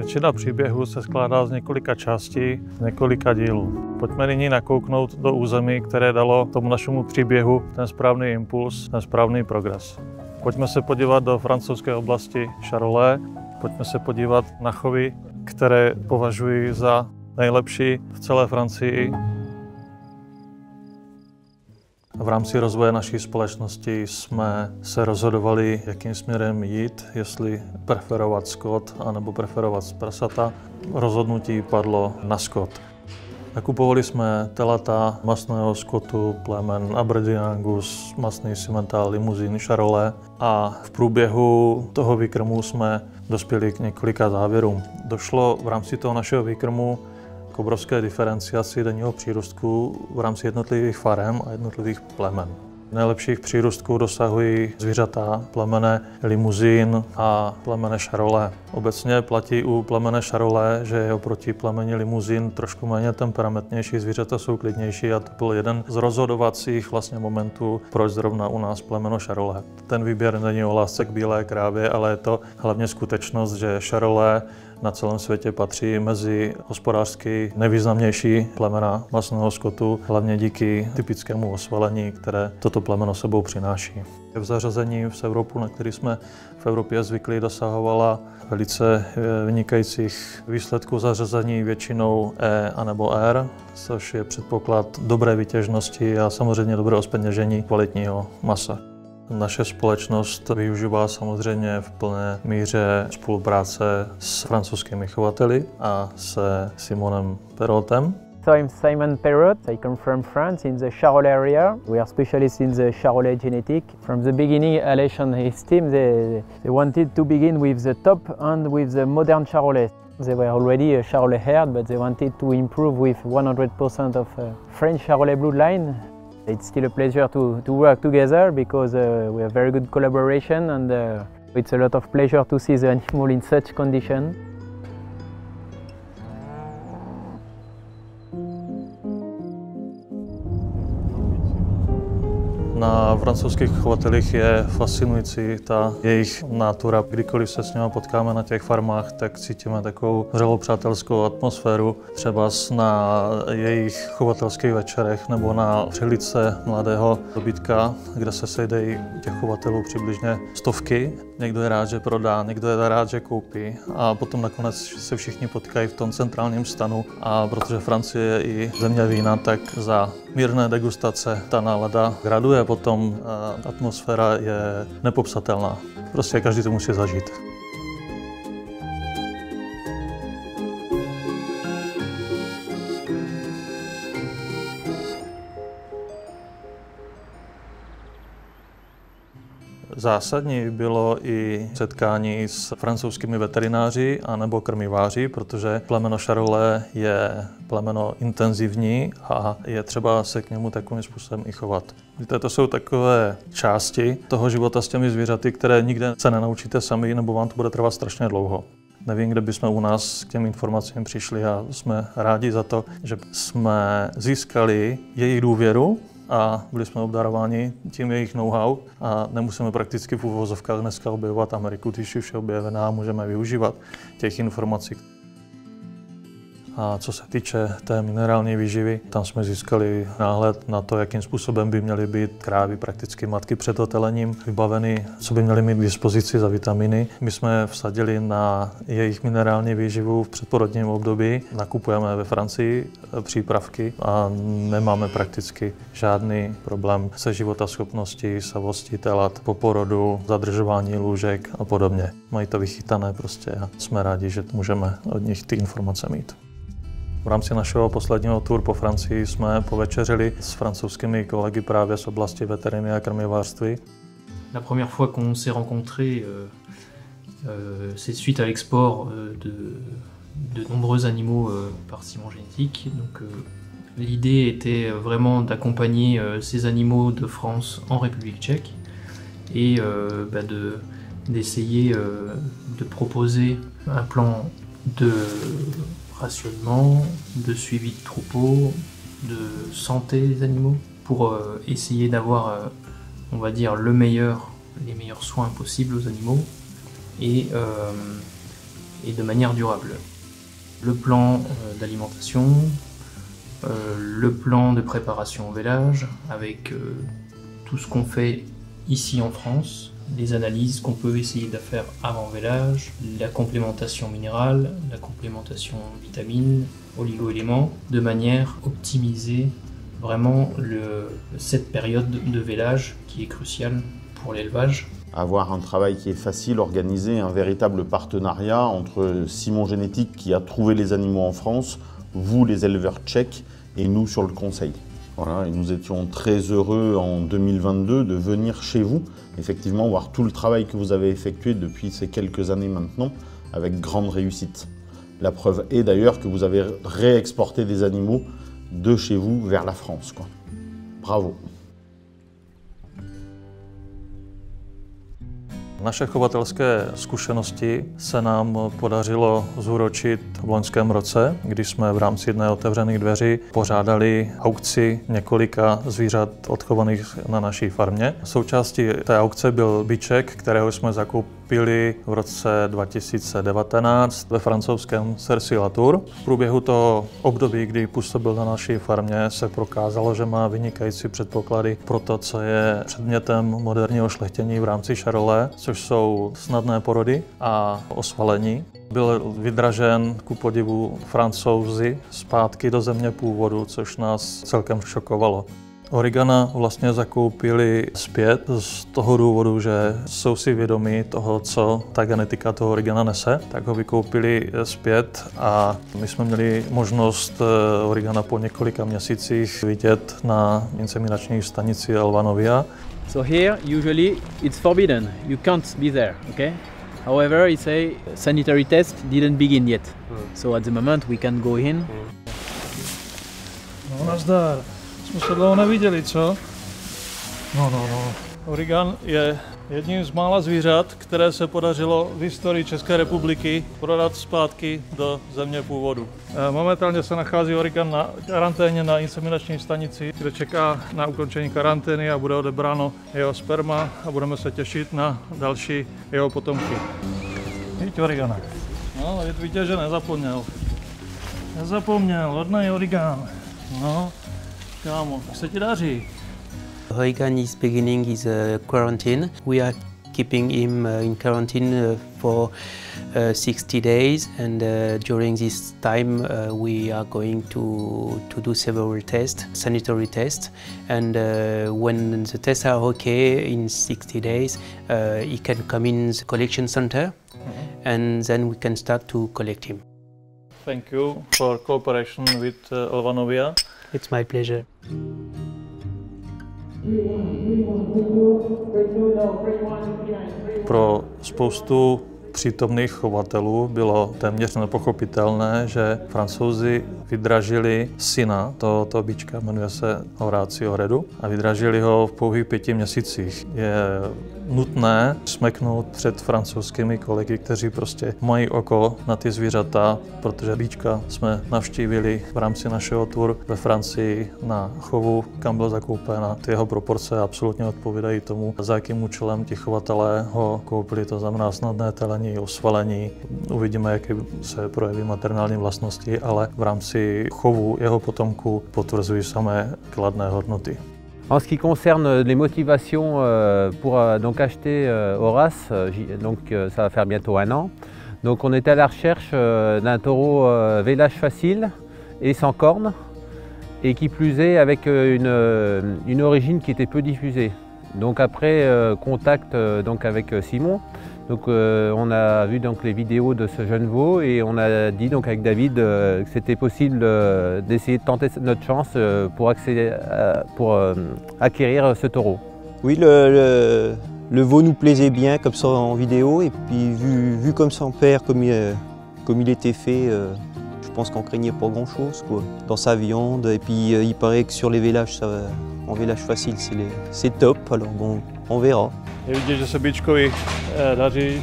Většina příběhů se skládá z několika částí, z několika dílů. Pojďme nyní nakouknout do území, které dalo tomu našemu příběhu ten správný impuls, ten správný progres. Pojďme se podívat do francouzské oblasti Charolais, pojďme se podívat na chovy, které považuji za nejlepší v celé Francii. V rámci rozvoje naší společnosti jsme se rozhodovali, jakým směrem jít, jestli preferovat skot anebo preferovat prasata. Rozhodnutí padlo na skot. Nakupovali jsme telata masného skotu, plemen Aberdeen Angus, masný cimentál, limuzín, Charolais a v průběhu toho výkrmu jsme dospěli k několika závěrům. Došlo v rámci toho našeho výkrmu k obrovské diferenciaci denního přírůstku v rámci jednotlivých farem a jednotlivých plemen. Nejlepších přírůstků dosahují zvířata plemene limuzín a plemene šarole. Obecně platí u plemene šarole, že je oproti plemeni limuzín trošku méně temperamentnější, zvířata jsou klidnější a to byl jeden z rozhodovacích vlastně momentů, proč zrovna u nás plemeno šarole. Ten výběr není o lásce k bílé krávě, ale je to hlavně skutečnost, že šarole na celém světě patří mezi hospodářsky nejvýznamnější plemena masného skotu, hlavně díky typickému osvalení, které toto plemeno sebou přináší. V zařazení v Evropu, na který jsme v Evropě zvyklí, dosahovala velice eh, vynikajících výsledků zařazení většinou E a nebo R, což je předpoklad dobré vytěžnosti a samozřejmě dobré ospeněžení kvalitního masa. Naše společnost využívá samozřejmě v plné míře spolupráce s francouzskými chovateli a se Simonem Perotem. So I'm Simon Perrot. I come from France in the Charolais area. We are specialists in the Charolais genetic. From the beginning, Aleix and his team, they, they wanted to begin with the top and with the modern Charolais. They were already a Charolais herd, but they wanted to improve with 100% of uh, French Charolais bloodline It's still a pleasure to, to work together because uh, we have very good collaboration and uh, it's a lot of pleasure to see the animal in such condition. Na francouzských chovatelích je fascinující ta jejich natura. Kdykoliv se s nimi potkáme na těch farmách, tak cítíme takovou vřelou přátelskou atmosféru. Třeba na jejich chovatelských večerech nebo na přehlídce mladého dobytka, kde se sejdejí těch chovatelů přibližně stovky. Někdo je rád, že prodá, někdo je rád, že koupí a potom nakonec se všichni potkají v tom centrálním stanu a protože Francie je i země vína, tak za mírné degustace ta nálada graduje potom atmosféra je nepopsatelná. Prostě každý to musí zažít. Zásadní bylo i setkání s francouzskými veterináři a nebo krmiváři, protože plemeno Charolais je plemeno intenzivní a je třeba se k němu takovým způsobem i chovat. Víte, to jsou takové části toho života s těmi zvířaty, které nikde se nenaučíte sami, nebo vám to bude trvat strašně dlouho. Nevím, kde bychom u nás k těm informacím přišli a jsme rádi za to, že jsme získali jejich důvěru a byli jsme obdarováni tím jejich know-how a nemusíme prakticky v uvozovkách dneska objevovat Ameriku, když je objevená, můžeme využívat těch informací. A co se týče té minerální výživy, tam jsme získali náhled na to, jakým způsobem by měly být krávy, prakticky matky před otelením, vybaveny, co by měly mít k dispozici za vitaminy. My jsme vsadili na jejich minerální výživu v předporodním období. Nakupujeme ve Francii přípravky a nemáme prakticky žádný problém se životaschopností, savostí telat po porodu, zadržování lůžek a podobně. Mají to vychytané prostě a jsme rádi, že můžeme od nich ty informace mít. V rámci našeho posledního tour po Francii jsme povečeřili s francouzskými kolegy právě z oblasti veteriny a krmivářství. La première fois qu'on s'est rencontrés, euh, euh, c'est suite à l'export euh, de, de nombreux animaux euh, par ciment génétique. Donc, euh, L'idée était vraiment d'accompagner euh, ces animaux de France en République tchèque et euh, bah de, d'essayer euh, de proposer un plan de rationnement, de suivi de troupeau, de santé des animaux, pour euh, essayer d'avoir, euh, on va dire, le meilleur, les meilleurs soins possibles aux animaux et, euh, et de manière durable. Le plan d'alimentation, le plan de préparation au vélage, avec tout ce qu'on fait ici en France, les analyses qu'on peut essayer de faire avant vélage, la complémentation minérale, la complémentation vitamines, oligo-éléments, de manière optimisée vraiment le, cette période de vélage qui est cruciale pour l'élevage. Avoir un travail qui est facile, organiser un véritable partenariat entre Simon Génétique qui a trouvé les animaux en France, vous les éleveurs tchèques et nous sur le conseil. Voilà, et nous étions très heureux en 2022 de venir chez vous, effectivement voir tout le travail que vous avez effectué depuis ces quelques années maintenant, avec grande réussite. La preuve est d'ailleurs que vous avez réexporté des animaux de chez vous vers la France. Bravo. Naše chovatelské zkušenosti se nám podařilo zúročit v loňském roce, kdy jsme v rámci jedné otevřených dveří pořádali aukci několika zvířat odchovaných na naší farmě. Součástí té aukce byl biček, kterého jsme zakoupili v roce 2019 ve francouzském Cercy Latour. V průběhu toho období, kdy působil na naší farmě, se prokázalo, že má vynikající předpoklady pro to, co je předmětem moderního šlechtění v rámci Charolais, což jsou snadné porody a osvalení. Byl vydražen ku podivu francouzi zpátky do země původu, což nás celkem šokovalo. Origana vlastně zakoupili zpět z toho důvodu, že jsou si vědomí toho, co ta genetika toho origana nese, tak ho vykoupili zpět a my jsme měli možnost eh, origana po několika měsících vidět na inseminační stanici Alvanovia. So here, usually it's forbidden. You can't be there, okay? However, it's a sanitary test didn't begin yet. So at the moment we can go in. No, nazdar. Jsme se dlouho neviděli, co? No, no, no. Origan je jedním z mála zvířat, které se podařilo v historii České republiky prodat zpátky do země původu. Eh, momentálně se nachází Origan na karanténě na inseminační stanici, kde čeká na ukončení karantény a bude odebráno jeho sperma a budeme se těšit na další jeho potomky. Vidíte Origana. No, vidíte, že nezapomněl. Nezapomněl, hodný Origan. No, kámo, jak se ti daří? Hoigan is beginning his uh, quarantine. We are keeping him uh, in quarantine uh, for uh, 60 days and uh, during this time uh, we are going to, to do several tests, sanitary tests and when the tests are okay in 60 days he can come in the collection center mm -hmm. and then we can start to collect him. Thank you for cooperation with Alvanovia. It's my pleasure. Pro spoustu přítomných chovatelů bylo téměř nepochopitelné, že francouzi vydražili syna tohoto bíčka, jmenuje se Horácio Redu, a vydražili ho v pouhých pěti měsících. Je nutné smeknout před francouzskými kolegy, kteří prostě mají oko na ty zvířata, protože bíčka jsme navštívili v rámci našeho tour ve Francii na chovu, kam byl zakoupen ty jeho proporce absolutně odpovídají tomu, za jakým účelem ti chovatelé ho koupili, to znamená snadné telení, osvalení. Uvidíme, jaké se projeví maternální vlastnosti, ale v rámci chovu jeho potomku potvrzují samé kladné hodnoty. En ce qui concerne les motivations euh, pour euh, acheter euh, Horace, donc ça va faire bientôt un an. Donc on était à la recherche d'un taureau vélage facile et sans cornes et qui plus est avec une, une origine qui était peu diffusée. Donc après contact donc avec Simon, donc euh, on a vu donc les vidéos de ce jeune veau et on a dit donc avec David euh, que c'était possible euh, d'essayer de tenter notre chance pour, acquérir ce taureau. Oui, le, veau nous plaisait bien comme ça en vidéo et puis vu, comme son père, comme il, comme il était fait, je pense qu'on craignait pas grand chose quoi, dans sa viande et puis il paraît que sur les vélages, ça, en vélage facile c'est top, alors bon, on verra. Je vidět, že se Bičkovi eh, daří,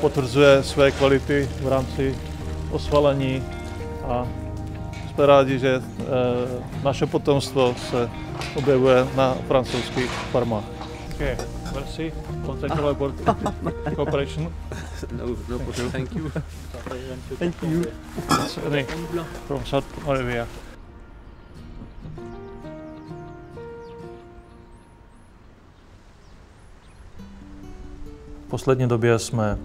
potvrzuje své kvality v rámci osvalení a jsme rádi, že eh, naše potomstvo se objevuje na francouzských farmách. Okay. Merci. Thank you for cooperation. No, no problem. Thank you. Thank you. From South Arabia. Poslední době jsme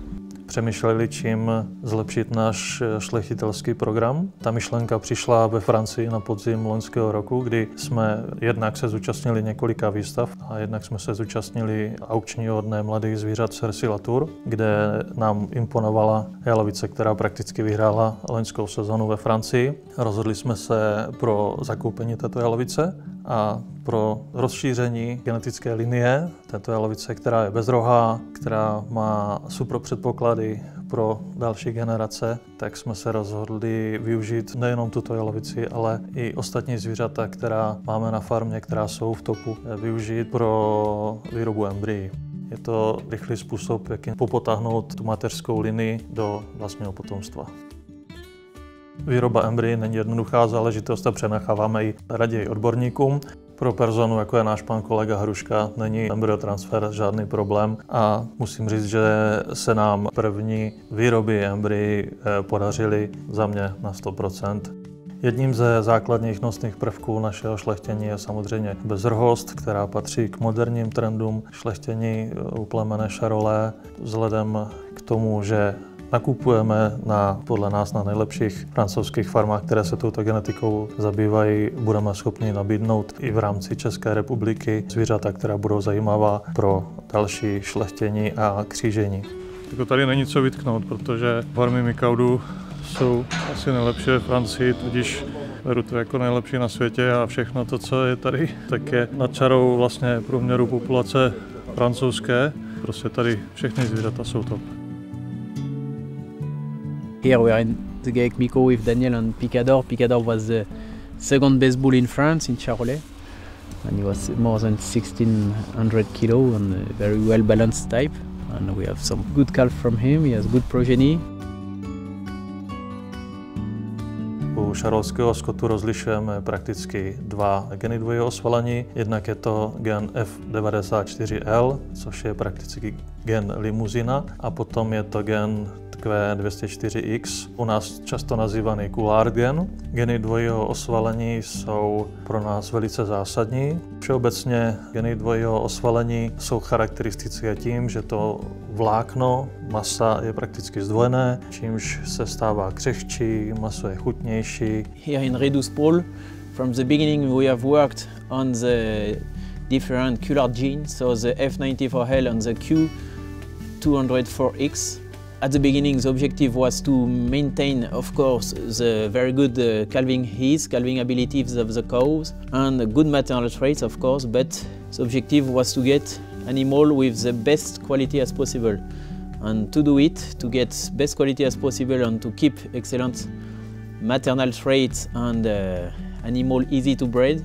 přemýšleli, čím zlepšit náš šlechtitelský program. Ta myšlenka přišla ve Francii na podzim loňského roku, kdy jsme jednak se zúčastnili několika výstav a jednak jsme se zúčastnili aukčního dne mladých zvířat Cerci Latour, kde nám imponovala jalovice, která prakticky vyhrála loňskou sezonu ve Francii. Rozhodli jsme se pro zakoupení této jalovice a pro rozšíření genetické linie této jalovice, která je bezrohá, která má super předpoklady pro další generace, tak jsme se rozhodli využít nejenom tuto jalovici, ale i ostatní zvířata, která máme na farmě, která jsou v topu, využít pro výrobu embryí. Je to rychlý způsob, jakým popotáhnout tu mateřskou linii do vlastního potomstva. Výroba embryí není jednoduchá záležitost a přenecháváme ji raději odborníkům. Pro personu, jako je náš pan kolega Hruška, není embryotransfer žádný problém a musím říct, že se nám první výroby embryí eh, podařily za mě na 100%. Jedním ze základních nosných prvků našeho šlechtění je samozřejmě bezrhost, která patří k moderním trendům šlechtění u plemene šarolé. Vzhledem k tomu, že nakupujeme na, podle nás na nejlepších francouzských farmách, které se touto genetikou zabývají. Budeme schopni nabídnout i v rámci České republiky zvířata, která budou zajímavá pro další šlechtění a křížení. Jako tady není co vytknout, protože farmy Mikaudu jsou asi nejlepší ve Francii, tudíž beru to jako nejlepší na světě a všechno to, co je tady, tak je nad čarou vlastně průměru populace francouzské. Prostě tady všechny zvířata jsou top. Here we are in the Gaec Miko with Daniel and Picador. Picador was the second best bull in France in Charolais. And he was more than 1600 kilo and a very well balanced type. And we have some good calf from him. He has good progeny. U šarolského skotu rozlišujeme prakticky dva geny dvojího osvalení. Jednak je to gen F94L, což je prakticky gen limuzina, a potom je to gen Q204X, u nás často nazývaný Coulard gen. Geny dvojího osvalení jsou pro nás velice zásadní. Všeobecně geny dvojího osvalení jsou charakteristické tím, že to vlákno masa je prakticky zdvojené, čímž se stává křehčí, maso je chutnější. Here in Redus Pole, from the beginning we have worked on the different Coulard genes, so the F94L and the Q204X. At the beginning, the objective was to maintain, of course, the very good uh, calving heat, calving abilities of the cows, and good maternal traits, of course, but the objective was to get animal with the best quality as possible. And to do it, to get best quality as possible and to keep excellent maternal traits and uh, animal easy to breed,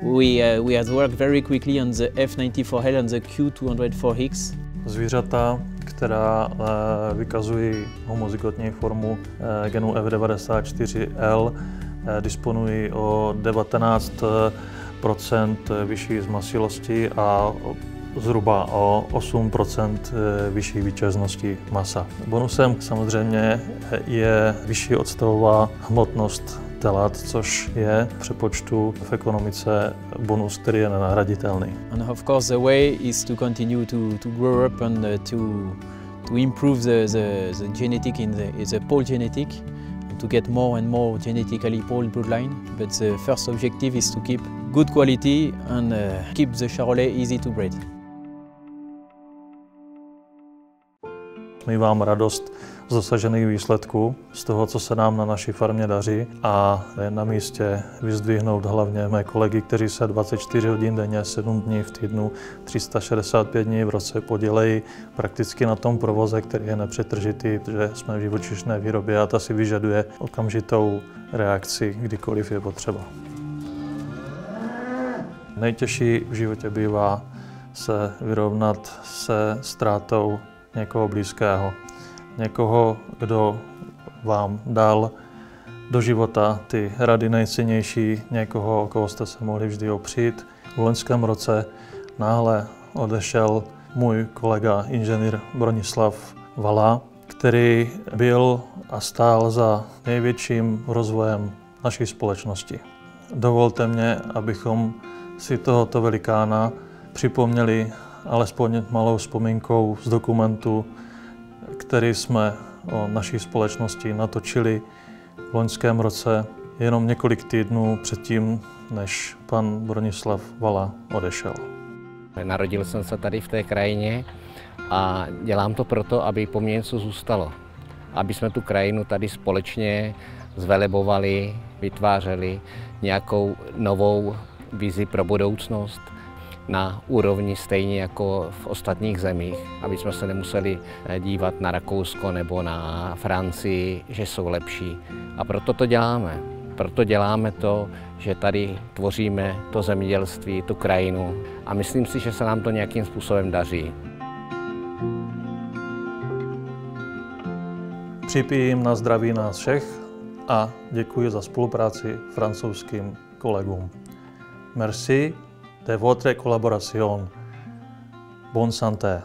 we, uh, we had worked very quickly on the F94L and the Q204X. Zvířata která eh, vykazují homozygotní formu eh, genu F94L, eh, disponují o 19% vyšší zmasilosti a zhruba o 8% vyšší výčeznosti masa. Bonusem samozřejmě je vyšší odstavová hmotnost telat, což je v přepočtu v ekonomice bonus, který je nenahraditelný. And of course the way is to continue to, to grow up and uh, to, to improve the, the, the genetic in the, the pole genetic to get more and more genetically pole bloodline. But the first objective is to keep good quality and uh, keep the Charolais easy to breed. Mývám radost z dosažených výsledků, z toho, co se nám na naší farmě daří a je na místě vyzdvihnout hlavně mé kolegy, kteří se 24 hodin denně, 7 dní v týdnu, 365 dní v roce podělejí prakticky na tom provoze, který je nepřetržitý, protože jsme v živočišné výrobě a ta si vyžaduje okamžitou reakci, kdykoliv je potřeba. Nejtěžší v životě bývá se vyrovnat se ztrátou někoho blízkého někoho, kdo vám dal do života ty rady nejcennější, někoho, o koho jste se mohli vždy opřít. V loňském roce náhle odešel můj kolega inženýr Bronislav Vala, který byl a stál za největším rozvojem naší společnosti. Dovolte mě, abychom si tohoto velikána připomněli alespoň malou vzpomínkou z dokumentu, který jsme o naší společnosti natočili v loňském roce jenom několik týdnů předtím, než pan Bronislav Vala odešel. Narodil jsem se tady v té krajině a dělám to proto, aby po mně něco zůstalo. Aby jsme tu krajinu tady společně zvelebovali, vytvářeli nějakou novou vizi pro budoucnost na úrovni stejně jako v ostatních zemích, aby jsme se nemuseli dívat na Rakousko nebo na Francii, že jsou lepší. A proto to děláme. Proto děláme to, že tady tvoříme to zemědělství, tu krajinu a myslím si, že se nám to nějakým způsobem daří. Připijím na zdraví nás všech a děkuji za spolupráci francouzským kolegům. Merci de votre collaboration. Bonne santé.